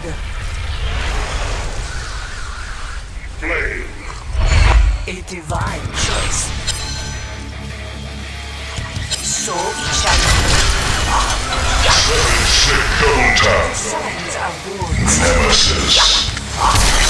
ground. Flame. A divine choice. So it shall be. Sunset Nemesis.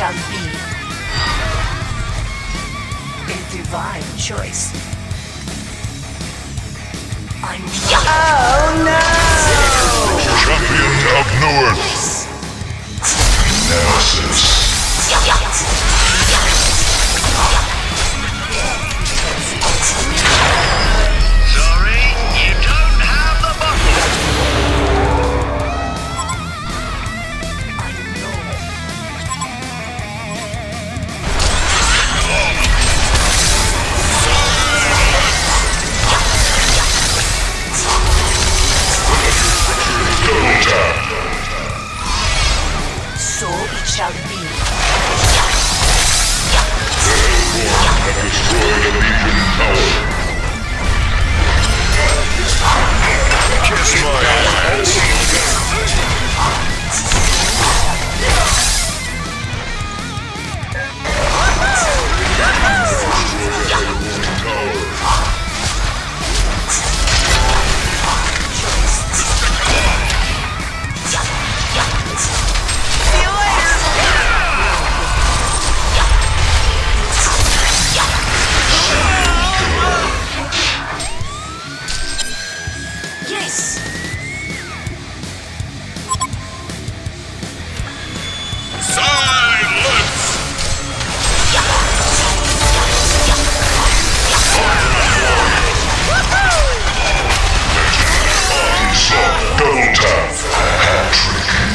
shall be a divine choice. I'm. Oh no! Champion of Newerth! Yes.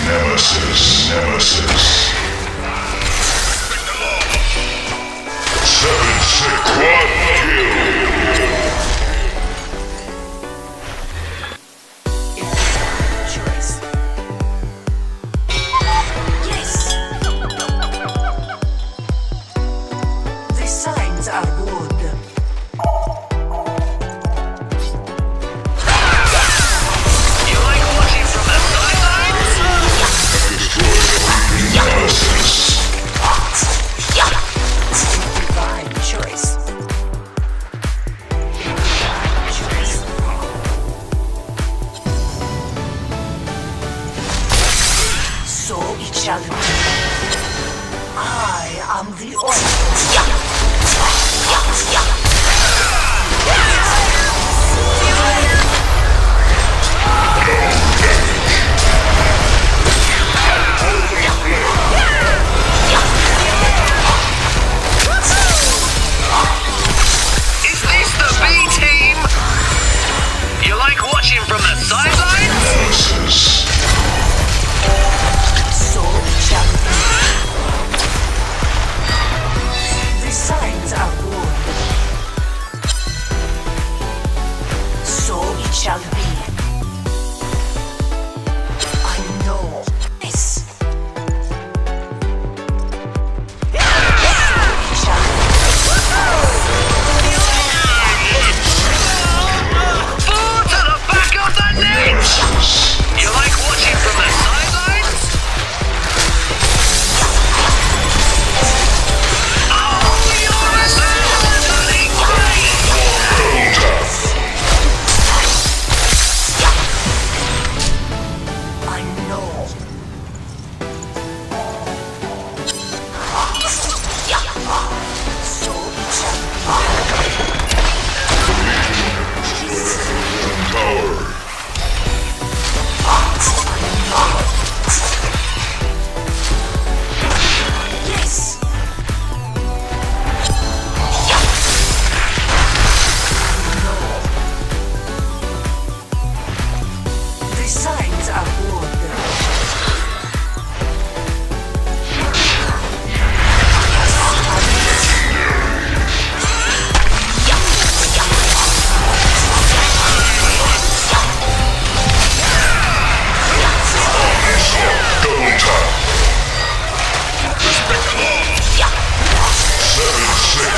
Nemesis. Nemesis. Seven, six, one. Shall trick.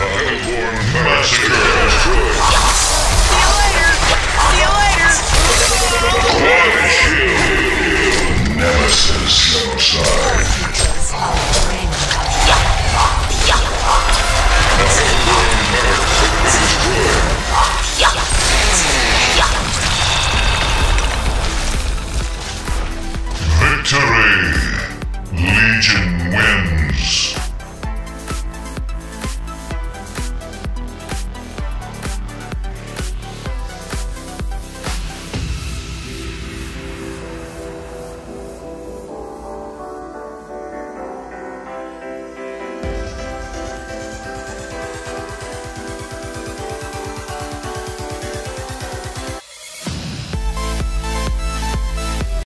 A Hellbourne massacre destroyed.